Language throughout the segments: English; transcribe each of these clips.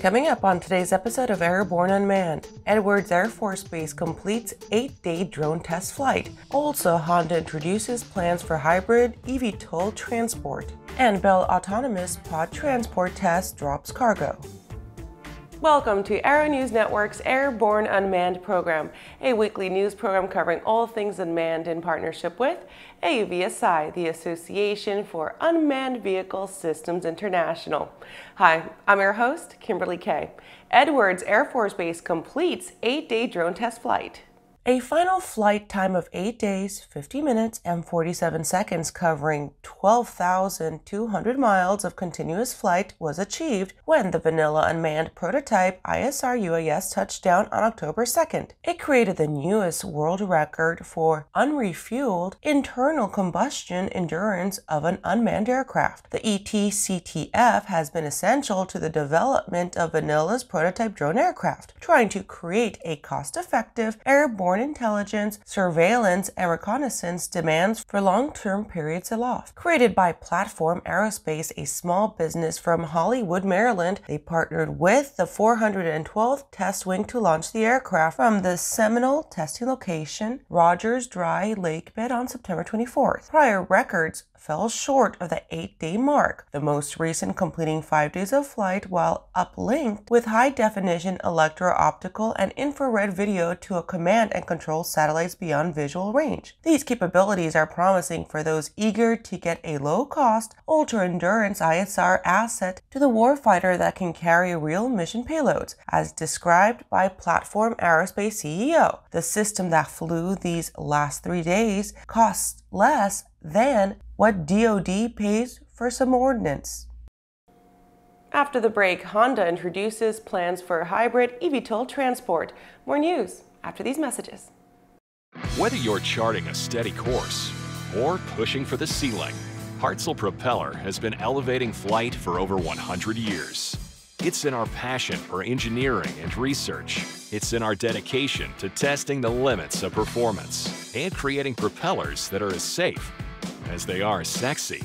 Coming up on today's episode of Airborne Unmanned, Edwards Air Force Base completes eight-day drone test flight. Also, Honda introduces plans for hybrid eVTOL transport. And Bell Autonomous Pod Transport Test drops cargo. Welcome to Aero News Network's Airborne Unmanned program, a weekly news program covering all things unmanned in partnership with AUVSI, the Association for Unmanned Vehicle Systems International. Hi, I'm your host, Kimberly Kay. Edwards Air Force Base completes eight-day drone test flight. A final flight time of 8 days, 50 minutes, and 47 seconds covering 12,200 miles of continuous flight was achieved when the vanilla unmanned prototype ISR UAS touched down on October 2nd. It created the newest world record for unrefueled internal combustion endurance of an unmanned aircraft. The ETCTF has been essential to the development of Vanilla's prototype drone aircraft, trying to create a cost-effective airborne foreign intelligence, surveillance, and reconnaissance demands for long-term periods aloft. Created by Platform Aerospace, a small business from Hollywood, Maryland, they partnered with the 412th Test Wing to launch the aircraft from the Seminole testing location, Rogers Dry Lake Bed on September 24th. Prior records fell short of the eight day mark, the most recent completing five days of flight while uplinked with high definition electro optical and infrared video to a command and control satellites beyond visual range. These capabilities are promising for those eager to get a low cost, ultra endurance ISR asset to the warfighter that can carry real mission payloads, as described by Platform Aerospace CEO. The system that flew these last three days costs less than what DoD pays for some ordnance. After the break, Honda introduces plans for hybrid eVTOL transport. More news after these messages. Whether you're charting a steady course or pushing for the ceiling, Hartzell Propeller has been elevating flight for over 100 years. It's in our passion for engineering and research. It's in our dedication to testing the limits of performance and creating propellers that are as safe as they are sexy.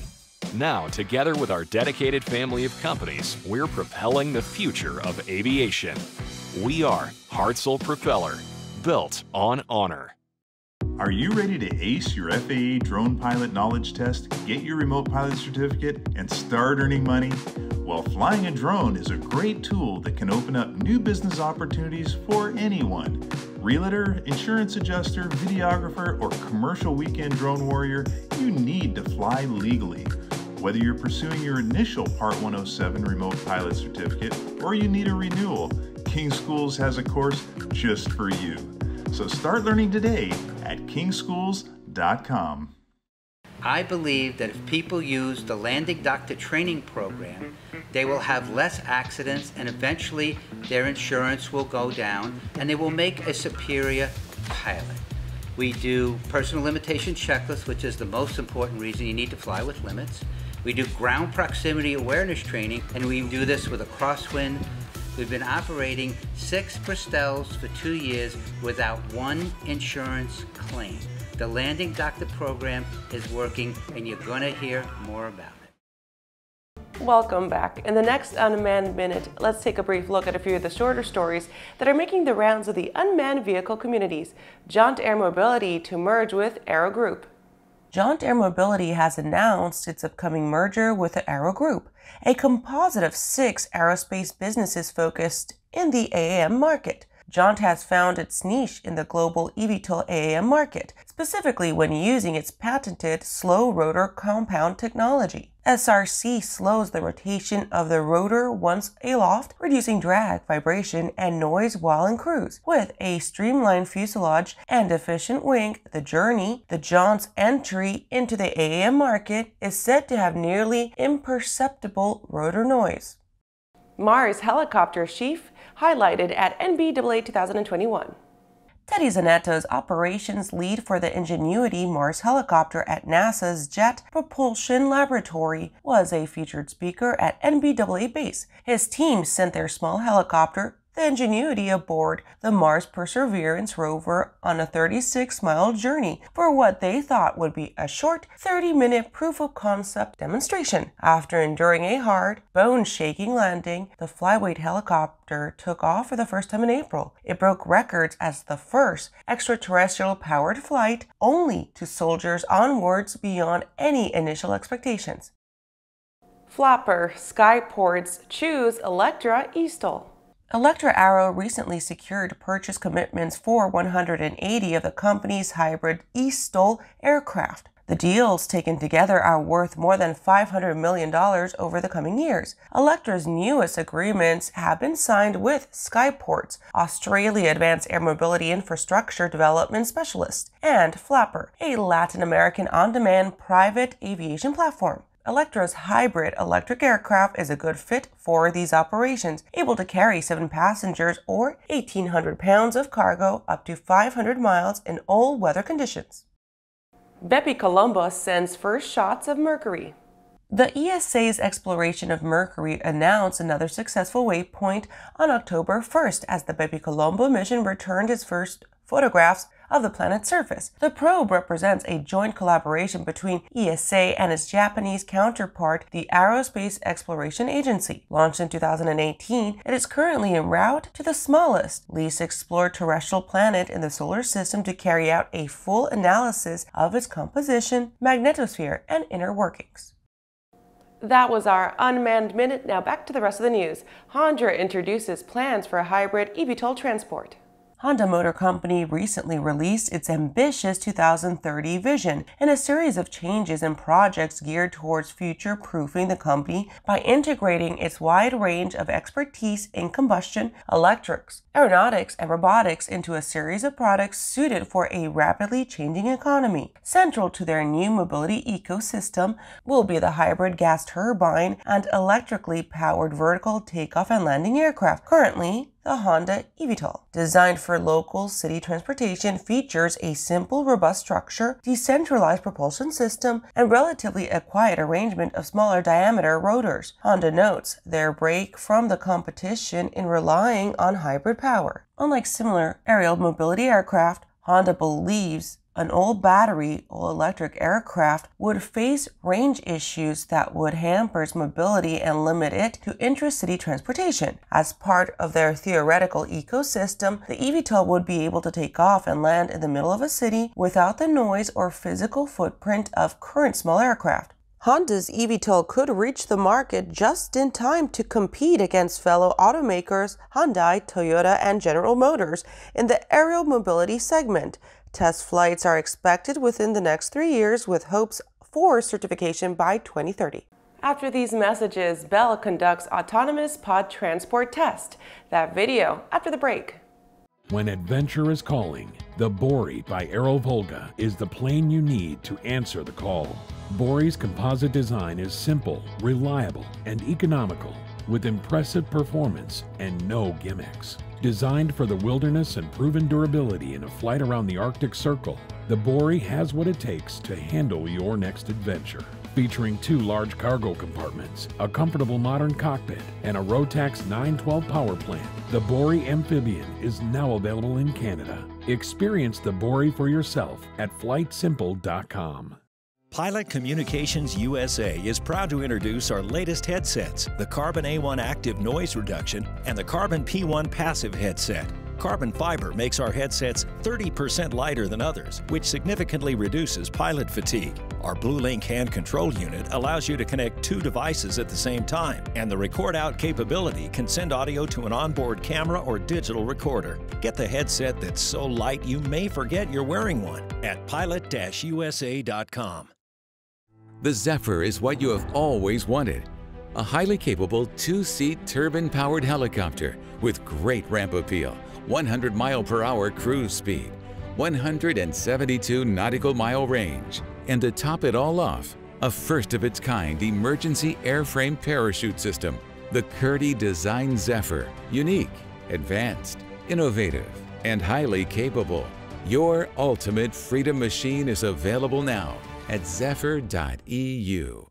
Now, together with our dedicated family of companies, we're propelling the future of aviation. We are Hartzell Propeller, built on honor. Are you ready to ace your FAA drone pilot knowledge test, get your remote pilot certificate, and start earning money? Well, flying a drone is a great tool that can open up new business opportunities for anyone. Realtor, insurance adjuster, videographer, or commercial weekend drone warrior, you need to fly legally. Whether you're pursuing your initial Part 107 remote pilot certificate or you need a renewal, King Schools has a course just for you. So start learning today at kingschools.com. I believe that if people use the landing doctor training program, they will have less accidents and eventually their insurance will go down and they will make a superior pilot. We do personal limitation checklist, which is the most important reason you need to fly with limits. We do ground proximity awareness training, and we do this with a crosswind We've been operating six Bristells for two years without one insurance claim. The Landing Doctor program is working, and you're going to hear more about it. Welcome back. In the next Unmanned Minute, let's take a brief look at a few of the shorter stories that are making the rounds of the unmanned vehicle communities. Jaunt Air Mobility to merge with AIRO Group. Jaunt Air Mobility has announced its upcoming merger with the AIRO Group, a composite of six aerospace businesses focused in the AAM market. Jaunt has found its niche in the global eVTOL AAM market, specifically when using its patented slow rotor compound technology. SRC slows the rotation of the rotor once aloft, reducing drag, vibration, and noise while in cruise. With a streamlined fuselage and efficient wing, the journey, the Jaunt's entry into the AAM market is said to have nearly imperceptible rotor noise. Mars helicopter chief highlighted at NBAA 2021. Teddy Tzanetos operations lead for the Ingenuity Mars helicopter at NASA's Jet Propulsion Laboratory was a featured speaker at NBAA BACE. His team sent their small helicopter the ingenuity aboard the Mars Perseverance rover on a 36 mile journey for what they thought would be a short 30 minute proof of concept demonstration. After enduring a hard, bone shaking landing, the flyweight helicopter took off for the first time in April. It broke records as the first extraterrestrial powered flight only to soldiers onwards beyond any initial expectations. Flapper Skyportz choose Electra eSTOL. Electra Aero recently secured purchase commitments for 180 of the company's hybrid eSTOL aircraft. The deals taken together are worth more than $500 million over the coming years. Electra's newest agreements have been signed with Skyportz, Australia Advanced Air Mobility Infrastructure Development Specialist, and Flapper, a Latin American on demand private aviation platform. Electra's hybrid electric aircraft is a good fit for these operations, able to carry 7 passengers or 1,800 pounds of cargo up to 500 miles in all weather conditions. BepiColombo sends first shots of Mercury. The ESA's exploration of Mercury announced another successful waypoint on October 1st as the BepiColombo mission returned its first photographs of the planet's surface. The probe represents a joint collaboration between ESA and its Japanese counterpart, the Aerospace Exploration Agency. Launched in 2018, it is currently en route to the smallest, least explored terrestrial planet in the solar system to carry out a full analysis of its composition, magnetosphere, and inner workings. That was our unmanned minute. Now back to the rest of the news. Honda introduces plans for a hybrid eVTOL transport. Honda Motor Company recently released its ambitious 2030 vision and a series of changes and projects geared towards future proofing the company by integrating its wide range of expertise in combustion, electrics, aeronautics, and robotics into a series of products suited for a rapidly changing economy. Central to their new mobility ecosystem will be the hybrid gas turbine and electrically powered vertical takeoff and landing aircraft. Currently, the Honda eVTOL. Designed for local city transportation, features a simple, robust structure, decentralized propulsion system, and relatively a quiet arrangement of smaller diameter rotors. Honda notes their break from the competition in relying on hybrid power. Unlike similar aerial mobility aircraft, Honda believes an old battery, all electric aircraft would face range issues that would hamper its mobility and limit it to intracity transportation. As part of their theoretical ecosystem, the eVTOL would be able to take off and land in the middle of a city without the noise or physical footprint of current small aircraft. Honda's eVTOL could reach the market just in time to compete against fellow automakers Hyundai, Toyota, and General Motors in the aerial mobility segment. Test flights are expected within the next three years with hopes for certification by 2030. After these messages, Bell conducts autonomous pod transport test. That video after the break. When adventure is calling, the Borey by Aero Volga is the plane you need to answer the call. Borey's composite design is simple, reliable, and economical, with impressive performance and no gimmicks. Designed for the wilderness and proven durability in a flight around the Arctic Circle, the Borey has what it takes to handle your next adventure. Featuring two large cargo compartments, a comfortable modern cockpit, and a Rotax 912 power plant, the Borey Amphibian is now available in Canada. Experience the Borey for yourself at flightsimple.com. Pilot Communications USA is proud to introduce our latest headsets, the Carbon A1 Active Noise Reduction and the Carbon P1 Passive Headset. Carbon fiber makes our headsets 30% lighter than others, which significantly reduces pilot fatigue. Our BlueLink hand control unit allows you to connect two devices at the same time, and the record out capability can send audio to an onboard camera or digital recorder. Get the headset that's so light you may forget you're wearing one at pilot-usa.com. The Zephyr is what you have always wanted. A highly capable two-seat turbine-powered helicopter with great ramp appeal, 100 mile per hour cruise speed, 172 nautical mile range, and to top it all off, a first-of-its-kind emergency airframe parachute system, the Curti Design Zephyr. Unique, advanced, innovative, and highly capable. Your ultimate freedom machine is available now at zephyr.eu.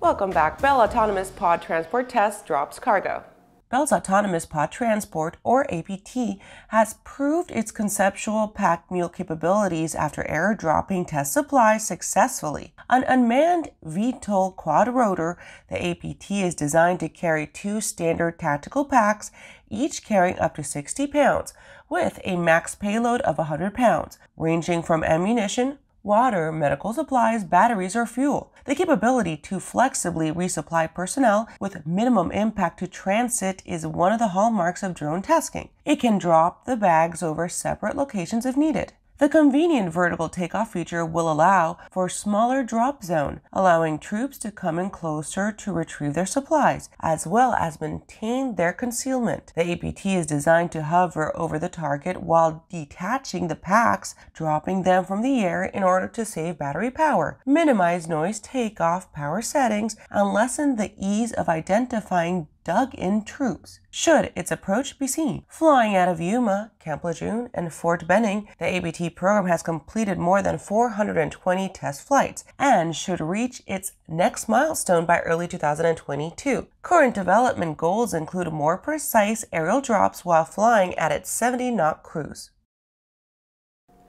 Welcome back. Bell Autonomous Pod Transport Test drops cargo. Bell's Autonomous Pod Transport, or APT, has proved its conceptual packed mule capabilities after airdropping test supplies successfully. An unmanned VTOL quad rotor, the APT is designed to carry two standard tactical packs, each carrying up to 60 pounds, with a max payload of 100 pounds, ranging from ammunition, water, medical supplies, batteries, or fuel. The capability to flexibly resupply personnel with minimum impact to transit is one of the hallmarks of drone tasking. It can drop the bags over separate locations if needed. The convenient vertical takeoff feature will allow for smaller drop zone, allowing troops to come in closer to retrieve their supplies, as well as maintain their concealment. The APT is designed to hover over the target while detaching the packs, dropping them from the air in order to save battery power, minimize noise takeoff power settings, and lessen the ease of identifying dug in troops, should its approach be seen. Flying out of Yuma, Camp Lejeune, and Fort Benning, the APT program has completed more than 420 test flights and should reach its next milestone by early 2022. Current development goals include more precise aerial drops while flying at its 70 knot cruise.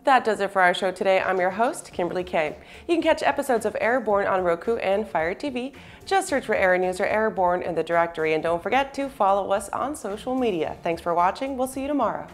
That does it for our show today. I'm your host, Kimberly Kay. You can catch episodes of Airborne on Roku and Fire TV. Just search for Aero News or Airborne in the directory and don't forget to follow us on social media. Thanks for watching. We'll see you tomorrow.